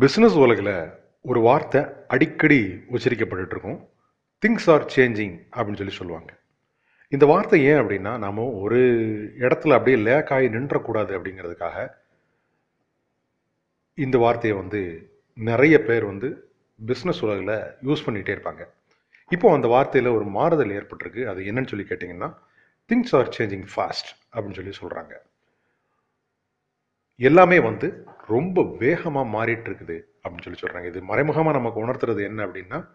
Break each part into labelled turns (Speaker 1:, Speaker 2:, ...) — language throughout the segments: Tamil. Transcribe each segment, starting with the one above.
Speaker 1: பிஸ்னஸ் உலகில் ஒரு வார்த்தை அடிக்கடி உச்சரிக்கப்பட்டு இருக்கும் திங்ஸ் ஆர் சேஞ்சிங் அப்படின்னு சொல்லி சொல்லுவாங்க. இந்த வார்த்தை ஏன் அப்படின்னா நாம் ஒரு இடத்துல அப்படியே லேக்காகி நின்றக்கூடாது அப்படிங்கிறதுக்காக இந்த வார்த்தையை வந்து நிறைய பேர் வந்து பிஸ்னஸ் உலகில் யூஸ் பண்ணிகிட்டே இருப்பாங்க. இப்போ அந்த வார்த்தையில் ஒரு மாறுதல் ஏற்பட்டிருக்கு. அது என்னன்னு சொல்லி கேட்டிங்கன்னா திங்ஸ் ஆர் சேஞ்சிங் ஃபாஸ்ட் அப்படின்னு சொல்லி சொல்கிறாங்க எல்லாமே வந்து ரொம்ப வேகமாக மாறிட்டு இருக்குது அப்படின்னு சொல்லி சொல்கிறாங்க இது மறைமுகமாக நமக்கு உணர்த்துறது என்ன அப்படின்னா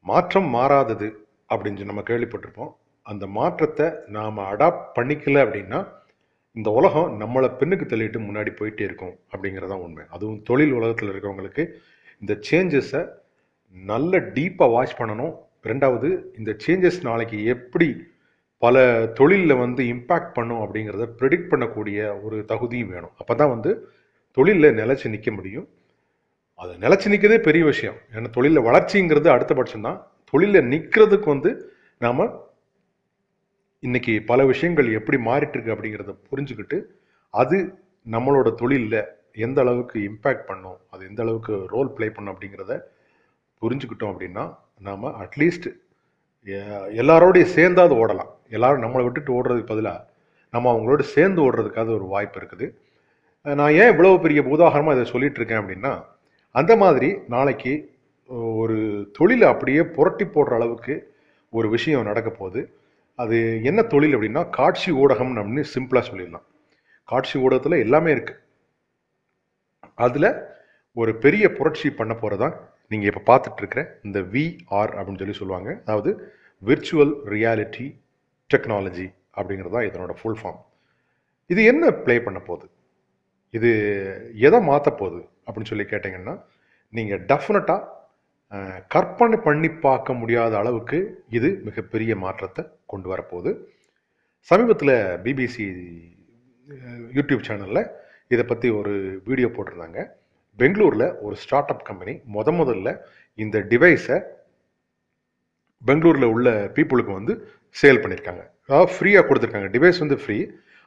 Speaker 1: மாற்றம் மாறாதது அப்படின்னு சொல்லி நம்ம கேள்விப்பட்டிருப்போம். அந்த மாற்றத்தை நாம் அடாப்ட் பண்ணிக்கல அப்படின்னா இந்த உலகம் நம்மளை பெண்ணுக்கு தள்ளிட்டு முன்னாடி போயிட்டே இருக்கும் அப்படிங்கிறதான் உண்மை. அதுவும் தொழில் உலகத்தில் இருக்கிறவங்களுக்கு இந்த சேஞ்சஸை நல்ல டீப்பாக வாட்ச் பண்ணணும். ரெண்டாவது இந்த சேஞ்சஸ் நாளைக்கு எப்படி பல தொழிலில் வந்து இம்பேக்ட் பண்ணும் அப்படிங்கிறத ப்ரெடிக்ட் பண்ணக்கூடிய ஒரு தகுதியும் வேணும். அப்போ தான் வந்து தொழிலில் நிலச்சி நிற்க முடியும். அது நிலச்சி நிற்கிறதே பெரிய விஷயம். ஏன்னா தொழிலில் வளர்ச்சிங்கிறது அடுத்தபட்சம் தான். தொழிலில் நிற்கிறதுக்கு வந்து நாம் இன்னைக்கு பல விஷயங்கள் எப்படி மாறிட்டுருக்கு அப்படிங்கிறத புரிஞ்சுக்கிட்டு அது நம்மளோட தொழிலில் எந்த அளவுக்கு இம்பேக்ட் பண்ணும் அது எந்த அளவுக்கு ரோல் ப்ளே பண்ணும் அப்படிங்கிறத புரிஞ்சுக்கிட்டோம் அப்படின்னா நாம் அட்லீஸ்ட் எல்லாரோடையும் சேர்ந்தாவது ஓடலாம். எல்லாரும் நம்மளை விட்டுட்டு ஓடுறதுக்கு பதிலாக நம்ம அவங்களோட சேர்ந்து ஓடுறதுக்காக ஒரு வாய்ப்பு இருக்குது. நான் ஏன் இவ்வளோ பெரிய உதாரணமாக இதை சொல்லிட்டு இருக்கேன் அப்படின்னா அந்த மாதிரி நாளைக்கு ஒரு தொழிலை அப்படியே புரட்டி போடுற அளவுக்கு ஒரு விஷயம் நடக்க போகுது. அது என்ன தொழில் அப்படின்னா காட்சி ஊடகம் அப்படின்னு சிம்பிளாக சொல்லிடலாம். காட்சி ஊடகத்தில் எல்லாமே இருக்குது அதில் ஒரு பெரிய புரட்சி பண்ண போகிறதான் நீங்கள் இப்போ பார்த்துட்டு இருக்கிற இந்த விஆர் அப்படின்னு சொல்லி சொல்லுவாங்க. அதாவது விர்ச்சுவல் ரியாலிட்டி டெக்னாலஜி அப்படிங்கிறது தான் இதனோட ஃபுல் ஃபார்ம் இது என்ன ப்ளே பண்ண போகுது? இது எதை மாற்ற போகுது அப்படின்னு சொல்லி கேட்டிங்கன்னா நீங்கள் டெஃபினட்டாக கற்பனை பண்ணி பார்க்க முடியாத அளவுக்கு இது மிகப்பெரிய மாற்றத்தை கொண்டு வரப்போகுது சமீபத்தில் பிபிசி யூடியூப் சேனலில் இதை பற்றி ஒரு வீடியோ போட்டிருந்தாங்க. பெங்களூரில் ஒரு ஸ்டார்ட் அப் கம்பெனி முத முதல்ல இந்த டிவைஸை பெங்களூரில் உள்ள பீப்புளுக்கு வந்து சேல் பண்ணியிருக்காங்க அதாவது ஃப்ரீயாக கொடுத்துருக்காங்க. டிவைஸ் வந்து ஃப்ரீ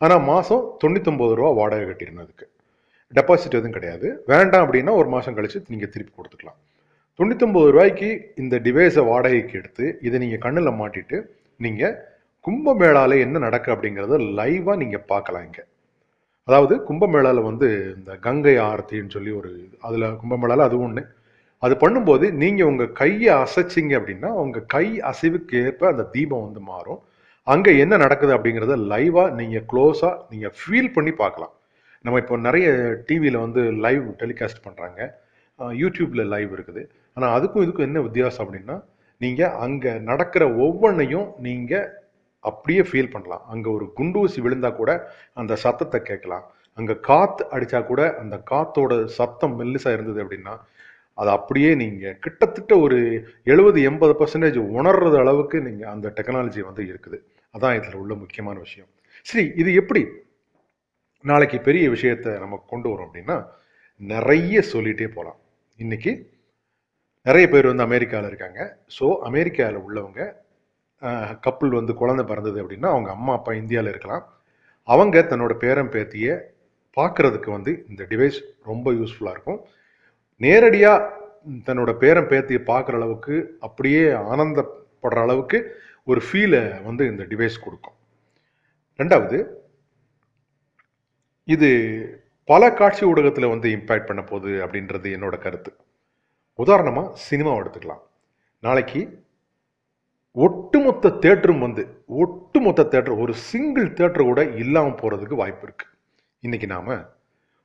Speaker 1: ஆனால் மாதம் தொண்ணூத்தொம்பது ரூபா வாடகை கட்டிடணும் அதுக்கு. டெபாசிட் எதுவும் கிடையாது. வேண்டாம் அப்படின்னா ஒரு மாதம் கழித்து நீங்கள் திருப்பி கொடுத்துக்கலாம். தொண்ணூத்தொம்பது ரூபாய்க்கு இந்த டிவைஸை வாடகைக்கு எடுத்து இதை நீங்கள் கண்ணில் மாட்டிட்டு நீங்கள் கும்பமேளாவில் என்ன நடக்கு அப்படிங்கிறத லைவாக நீங்கள் பார்க்கலாம் இங்கே. அதாவது கும்பமேளாவில் வந்து இந்த கங்கை ஆரத்தின்னு சொல்லி ஒரு அதில் கும்பமேளாவில் அது ஒன்று அது பண்ணும்போது நீங்கள் உங்கள் கையை அசைச்சிங்க அப்படின்னா உங்கள் கை அசைவுக்கு ஏற்ப அந்த தீபம் வந்து மாறும். அங்கே என்ன நடக்குது அப்படிங்கிறத லைவாக நீங்கள் க்ளோஸாக நீங்கள் ஃபீல் பண்ணி பார்க்கலாம். நம்ம இப்போ நிறைய டிவியில் வந்து லைவ் டெலிகாஸ்ட் பண்ணுறாங்க யூடியூப்பில் லைவ் இருக்குது. ஆனால் அதுக்கும் இதுக்கும் என்ன வித்தியாசம் அப்படின்னா நீங்கள் அங்கே நடக்கிற ஒவ்வொன்றையும் நீங்கள் அப்படியே ஃபீல் பண்ணலாம். அங்கே ஒரு குண்டூசி விழுந்தால் கூட அந்த சத்தத்தை கேட்கலாம். அங்கே காற்று அடித்தா கூட அந்த காத்தோட சத்தம் மெல்லிசாக இருந்தது அப்படின்னா அது அப்படியே நீங்கள் கிட்டத்தட்ட ஒரு எழுபது எண்பது பர்சன்டேஜ் உணர்றது அளவுக்கு நீங்கள் அந்த டெக்னாலஜி வந்து இருக்குது. அதான் இதில் உள்ள முக்கியமான விஷயம். சரி இது எப்படி நாளைக்கு பெரிய விஷயத்தை நம்ம கொண்டு வரோம் அப்படின்னா நிறைய சொல்லிகிட்டே போகலாம் இன்னைக்கு நிறைய பேர் வந்து அமெரிக்காவில் இருக்காங்க. ஸோ அமெரிக்காவில் உள்ளவங்க கப்பல் வந்து குழந்தை பிறந்தது அப்படின்னா அவங்க அம்மா அப்பா இந்தியாவில் இருக்கலாம். அவங்க தன்னோட பேரன் பேத்தியை பார்க்குறதுக்கு வந்து இந்த டிவைஸ் ரொம்ப யூஸ்ஃபுல்லாக இருக்கும். நேரடியாக தன்னோட பேரன் பேத்தியை பார்க்குற அளவுக்கு அப்படியே ஆனந்தப்படுற அளவுக்கு ஒரு ஃபீலை வந்து இந்த டிவைஸ் கொடுக்கும். ரெண்டாவது இது பல காட்சி ஊடகத்தில் வந்து இம்பேக்ட் பண்ண போகுது அப்படின்றது என்னோட கருத்து. உதாரணமாக சினிமாவை எடுத்துக்கலாம். நாளைக்கு ஒட்டுமொத்த தேட்டரும் வந்து ஒட்டுமொத்த தேட்டர் ஒரு சிங்கிள் தேட்டர் கூட இல்லாமல் போகிறதுக்கு வாய்ப்பு இருக்குது இன்றைக்கி நாம்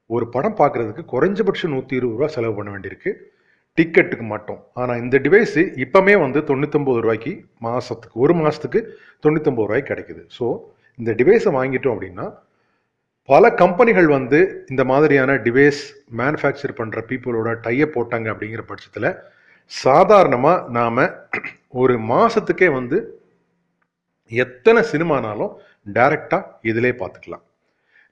Speaker 1: ஒரு படம் பார்க்குறதுக்கு குறைஞ்சபட்சம் நூற்றி இருபது ரூபா செலவு பண்ண வேண்டியிருக்கு. டிக்கெட்டுக்கு மட்டும். ஆனால் இந்த டிவைஸு இப்போமே வந்து தொண்ணூத்தொம்பது ரூபாய்க்கு மாதத்துக்கு ஒரு மாதத்துக்கு தொண்ணூத்தொம்பது ரூபாய்க்கு கிடைக்குது. ஸோ இந்த டிவைஸை வாங்கிட்டோம் அப்படின்னா பல கம்பெனிகள் வந்து இந்த மாதிரியான டிவைஸ் மேனுஃபேக்சர் பண்ணுற பீப்புளோட டையை போட்டாங்க அப்படிங்கிற பட்சத்தில் சாதாரணமாக நாம் ஒரு மாதத்துக்கே வந்து எத்தனை சினிமானாலும் டைரெக்டாக இதிலே பார்த்துக்கலாம்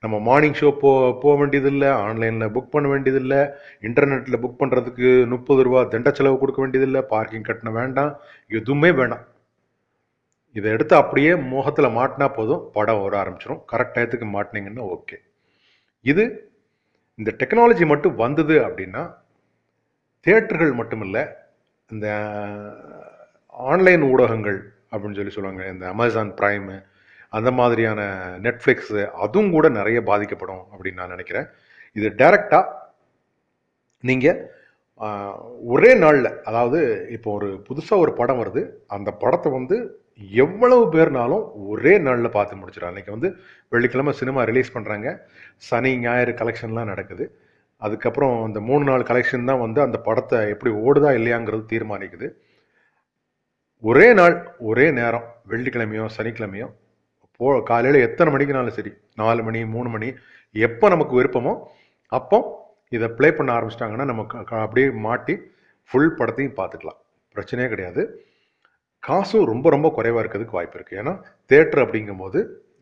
Speaker 1: நம்ம மார்னிங் ஷோ போ போக வேண்டியதில்லை ஆன்லைனில் புக் பண்ண வேண்டியதில்லை இன்டர்நெட்டில் புக் பண்ணுறதுக்கு முப்பது ரூபா தண்ட செலவு கொடுக்க வேண்டியதில்லை பார்க்கிங் கட்டணம் வேண்டாம் எதுவுமே வேண்டாம் இதை எடுத்து அப்படியே முகத்தில் மாட்டினா போதும் படம் வர ஆரம்பிச்சிடும் கரெக்ட் டயத்துக்கு மாட்டினீங்கன்னா ஓகே. இது இந்த டெக்னாலஜி மட்டும் வந்தது அப்படின்னா தேட்டர்கள் மட்டுமில்லை இந்த ஆன்லைன் ஊடகங்கள் அப்படின்னு சொல்லி சொல்லுவாங்க. இந்த அமேசான் ப்ரைமு அந்த மாதிரியான நெட்ஃப்ளிக்ஸு அதுவும் கூட நிறைய பாதிக்கப்படும் அப்படின்னு நான் நினைக்கிறேன். இது டைரெக்டாக நீங்கள் ஒரே நாளில் அதாவது இப்போ ஒரு புதுசாக ஒரு படம் வருது. அந்த படத்தை வந்து எவ்வளவு பேர்னாலும் ஒரே நாளில் பார்த்து முடிச்சிடும் அன்றைக்கி வந்து வெள்ளிக்கிழமை சினிமா ரிலீஸ் பண்ணுறாங்க சனி ஞாயிறு கலெக்ஷன்லாம் நடக்குது. அதுக்கப்புறம் அந்த மூணு நாள் கலெக்ஷன் தான் வந்து அந்த படத்தை எப்படி ஓடுதா இல்லையாங்கிறது தீர்மானிக்குது. ஒரே நாள் ஒரே நேரம் வெள்ளிக்கிழமையோ சனிக்கிழமையோ போ காலையில் எத்தனை மணிக்குனாலும் சரி நாலு மணி மூணு மணி எப்போ நமக்கு விருப்பமோ அப்போ இதை ப்ளே பண்ண ஆரம்பிச்சிட்டாங்கன்னா நம்ம அப்படியே மாட்டி ஃபுல் படத்தையும் பார்த்துக்கலாம். பிரச்சனையே கிடையாது. காசும் ரொம்ப ரொம்ப குறைவாக இருக்கிறதுக்கு வாய்ப்பு இருக்குது ஏன்னா தேட்டர் அப்படிங்கும்போது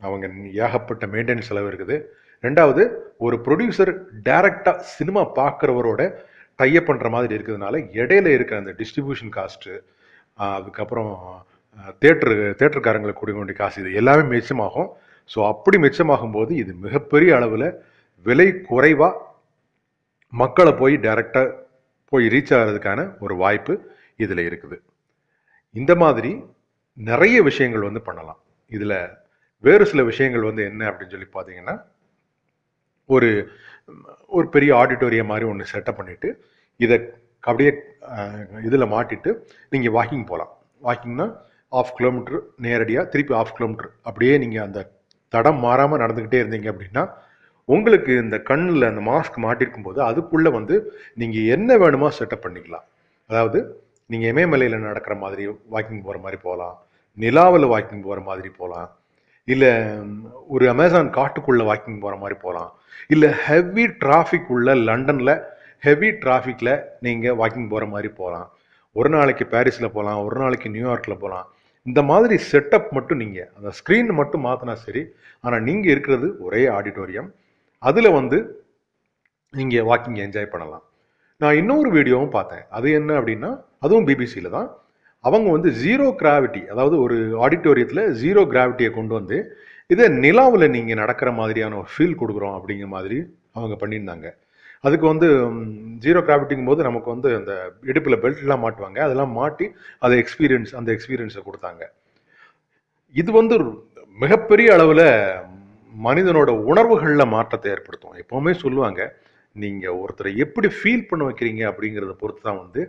Speaker 1: அவங்க ஏகப்பட்ட மெயின்டெனன்ஸ் செலவு இருக்குது. ரெண்டாவது ஒரு ப்ரொடியூசர் டைரக்டாக சினிமா பார்க்குறவரோட டைப் பண்ணுற மாதிரி இருக்கிறதுனால இடையில இருக்கிற அந்த டிஸ்ட்ரிபியூஷன் காஸ்ட்டு அதுக்கப்புறம் தேட்டரு தேட்டருக்காரங்களுக்கு கொடுக்க வேண்டிய காசு இது எல்லாமே மிச்சமாகும். ஸோ அப்படி மிச்சமாகும் போது இது மிகப்பெரிய அளவில் விலை குறைவாக மக்களை போய் டைரெக்டாக போய் ரீச் ஆகிறதுக்கான ஒரு வாய்ப்பு இதில் இருக்குது. இந்த மாதிரி நிறைய விஷயங்கள் வந்து பண்ணலாம். இதில் வேறு சில விஷயங்கள் வந்து என்ன அப்படின்னு சொல்லி பார்த்தீங்கன்னா ஒரு ஒரு பெரிய ஆடிட்டோரியம் மாதிரி ஒன்று செட்டப் பண்ணிவிட்டு இதை அப்படியே இதில் மாட்டிட்டு நீங்கள் வாக்கிங் போகலாம் வாக்கிங்னா ஆஃப் கிலோமீட்டர் நேரடியாக திருப்பி ஆஃப் கிலோமீட்டர் அப்படியே நீங்கள் அந்த தடம் மாறாமல் நடந்துக்கிட்டே இருந்தீங்க அப்படின்னா உங்களுக்கு இந்த கண்ணில் அந்த மாஸ்க் மாட்டிருக்கும் போது அதுக்குள்ளே வந்து நீங்கள் என்ன வேணுமோ செட்டப் பண்ணிக்கலாம். அதாவது நீங்கள் இமயமலையில் நடக்கிற மாதிரி வாக்கிங் போகிற மாதிரி போகலாம் நிலாவில் வாக்கிங் போகிற மாதிரி போகலாம் இல்லை ஒரு அமேசான் காட்டுக்குள்ளே வாக்கிங் போகிற மாதிரி போகலாம் இல்லை ஹெவி டிராஃபிக் உள்ள லண்டனில் ஹெவி டிராஃபிக்கில் நீங்கள் வாக்கிங் போகிற மாதிரி போகலாம் ஒரு நாளைக்கு பாரிஸில் போகலாம் ஒரு நாளைக்கு நியூயார்க்கில் போகலாம் இந்த மாதிரி செட்டப் மட்டும் நீங்கள் அந்த ஸ்க்ரீன் மட்டும் மாற்றினா சரி ஆனால் நீங்கள் இருக்கிறது ஒரே ஆடிட்டோரியம் அதில் வந்து நீங்கள் வாக்கிங் என்ஜாய் பண்ணலாம். நான் இன்னொரு வீடியோவும் பார்த்தேன். அது என்ன அப்படின்னா அதுவும் பிபிசியில் தான். அவங்க வந்து ஜீரோ கிராவிட்டி அதாவது ஒரு ஆடிட்டோரியத்தில் ஜீரோ கிராவிட்டியை கொண்டு வந்து இதை நிலாவில் நீங்கள் நடக்கிற மாதிரியான ஒரு ஃபீல் கொடுக்குறோம் அப்படிங்கிற மாதிரி அவங்க பண்ணியிருந்தாங்க. அதுக்கு வந்து ஜீரோ கிராவிட்டிங்கும் போது நமக்கு வந்து அந்த இடுப்பில் பெல்ட்லாம் மாட்டுவாங்க. அதெல்லாம் மாட்டி அதை எக்ஸ்பீரியன்ஸ் அந்த எக்ஸ்பீரியன்ஸை கொடுத்தாங்க. இது வந்து மிகப்பெரிய அளவில் மனிதனோட உணர்வுகளில் மாற்றத்தை ஏற்படுத்தும். எப்போவுமே சொல்லுவாங்க நீங்கள் ஒருத்தரை எப்படி ஃபீல் பண்ண வைக்கிறீங்க? அப்படிங்கிறத பொறுத்து தான் வந்து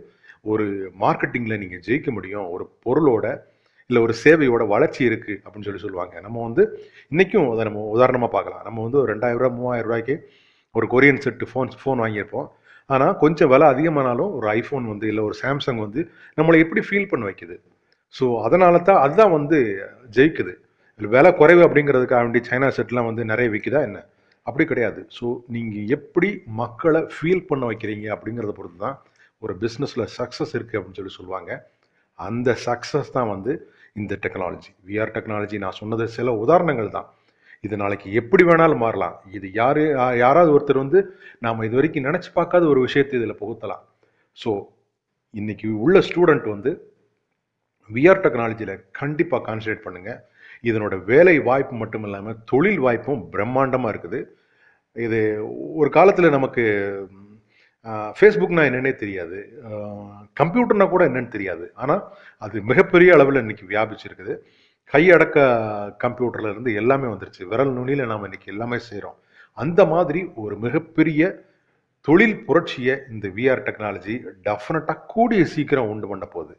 Speaker 1: ஒரு மார்க்கெட்டிங்கில் நீங்கள் ஜெயிக்க முடியும். ஒரு பொருளோட இல்லை ஒரு சேவையோட வளர்ச்சி இருக்குது அப்படின்னு சொல்லி சொல்லுவாங்க. நம்ம வந்து இன்றைக்கும் அதை நம்ம உதாரணமாக பார்க்கலாம். நம்ம வந்து ஒரு ரெண்டாயிரம் ரூபா மூவாயிரம் ரூபாய்க்கு ஒரு கொரியன் செட்டு ஃபோன் ஃபோன் வாங்கியிருப்போம். ஆனால் கொஞ்சம் விலை அதிகமானாலும் ஒரு ஐஃபோன் வந்து இல்லை ஒரு சாம்சங் வந்து நம்மளை எப்படி ஃபீல் பண்ண வைக்குது? ஸோ அதனால தான் அதுதான் வந்து ஜெயிக்குது. விலை குறைவு அப்படிங்கிறதுக்காக வேண்டி சைனா செட்லாம் வந்து நிறைய விற்குதா என்ன? அப்படி கிடையாது. ஸோ நீங்கள் எப்படி மக்களை ஃபீல் பண்ண வைக்கிறீங்க அப்படிங்கிறத பொறுத்து தான் ஒரு பிஸ்னஸில் சக்ஸஸ் இருக்குது அப்படின்னு சொல்லி சொல்லுவாங்க. அந்த சக்ஸஸ் தான் வந்து இந்த டெக்னாலஜி விஆர் டெக்னாலஜி நான் சொன்னது சில உதாரணங்கள் தான். இது நாளைக்கு எப்படி வேணாலும் மாறலாம். இது யார் யாராவது ஒருத்தர் வந்து நாம் இது வரைக்கும் நினச்சி பார்க்காத ஒரு விஷயத்தை இதில் புகுத்தலாம். ஸோ இன்னைக்கு உள்ள ஸ்டூடெண்ட் வந்து விஆர் டெக்னாலஜியில் கண்டிப்பாக கான்சன்ட்ரேட் பண்ணுங்கள் இதனோட வேலை வாய்ப்பு மட்டும் இல்லாமல் தொழில் வாய்ப்பும் பிரம்மாண்டமாக இருக்குது. இது ஒரு காலத்தில் நமக்கு ஃபேஸ்புக்னா என்னென்னே தெரியாது. கம்ப்யூட்டர்னா கூட என்னன்னு தெரியாது. ஆனால் அது மிகப்பெரிய அளவில் இன்றைக்கி வியாபிச்சிருக்குது. கையடக்க கம்ப்யூட்டர்ல இருந்து எல்லாமே வந்துருச்சு. விரல் நுனியில் நாம் இன்னைக்கு எல்லாமே செய்கிறோம் அந்த மாதிரி ஒரு மிகப்பெரிய தொழில் புரட்சியை இந்த விஆர் டெக்னாலஜி டெஃபினட்டாக கூடிய சீக்கிரம் உண்டு பண்ண போகுது.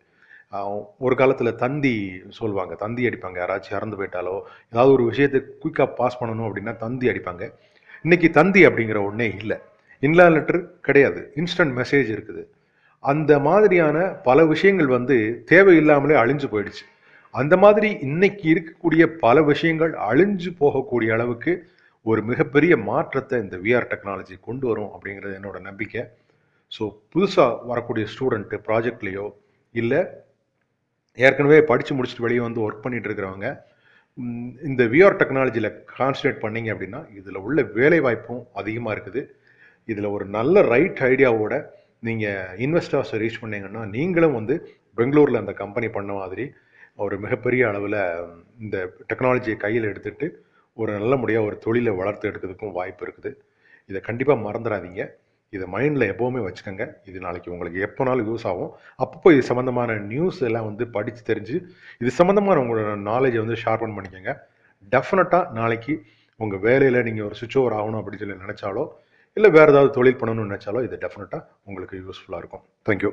Speaker 1: ஒரு காலத்தில் தந்தி சொல்லுவாங்க தந்தி அடிப்பாங்க. யாராச்சும் இறந்து போயிட்டாலோ ஏதாவது ஒரு விஷயத்தை குயிக்காக பாஸ் பண்ணணும் அப்படின்னா தந்தி அடிப்பாங்க. இன்னைக்கு தந்தி அப்படிங்கிற ஒன்றே இல்லை. இன்லா லெட்டர் கிடையாது. இன்ஸ்டன்ட் மெசேஜ் இருக்குது. அந்த மாதிரியான பல விஷயங்கள் வந்து தேவையில்லாமலே அழிஞ்சு போயிடுச்சு. அந்த மாதிரி இன்னைக்கு இருக்கக்கூடிய பல விஷயங்கள் அழிஞ்சு போகக்கூடிய அளவுக்கு ஒரு மிகப்பெரிய மாற்றத்தை இந்த விஆர் டெக்னாலஜி கொண்டு வரும் அப்படிங்கிறது என்னோட நம்பிக்கை. ஸோ புதுசாக வரக்கூடிய ஸ்டூடெண்ட்டு ப்ராஜெக்ட்லேயோ இல்லை ஏற்கனவே படித்து முடிச்சுட்டு வெளியே வந்து ஒர்க் பண்ணிட்டு இருக்கிறவங்க இந்த விஆர் டெக்னாலஜியில் கான்சன்ட்ரேட் பண்ணீங்க அப்படின்னா இதில் உள்ள வேலைவாய்ப்பும் அதிகமாக இருக்குது. இதில் ஒரு நல்ல ரைட் ஐடியாவோட நீங்கள் இன்வெஸ்டர்ஸை ரீச் பண்ணீங்கன்னா நீங்களும் வந்து பெங்களூரில் அந்த கம்பெனி பண்ண மாதிரி ஒரு மிகப்பெரிய அளவில் இந்த டெக்னாலஜியை கையில் எடுத்துட்டு ஒரு நல்ல முறையாக ஒரு தொழிலை வளர்த்து எடுக்கிறதுக்கும் வாய்ப்பு இருக்குது. இதை கண்டிப்பாக மறந்துடாதீங்க இதை மைண்டில் எப்போவுமே வச்சுக்கோங்க. இது நாளைக்கு உங்களுக்கு எப்போனாலும் யூஸ் ஆகும். அப்பப்போ இது சம்மந்தமான நியூஸ் எல்லாம் வந்து படித்து தெரிஞ்சு இது சம்மந்தமான உங்களோட நாலேஜை வந்து ஷார்பன் பண்ணிக்கோங்க. டெஃபினட்டாக நாளைக்கு உங்கள் வேலையில் நீங்கள் ஒரு சுவிட்ச் ஓவர் ஆகணும் அப்படின்னு சொல்லி நினச்சாலோ இல்லை வேறு ஏதாவது தொழில் பண்ணணும்னு நினச்சாலோ இது டெஃபினட்டாக உங்களுக்கு யூஸ்ஃபுல்லாக இருக்கும். தேங்க்யூ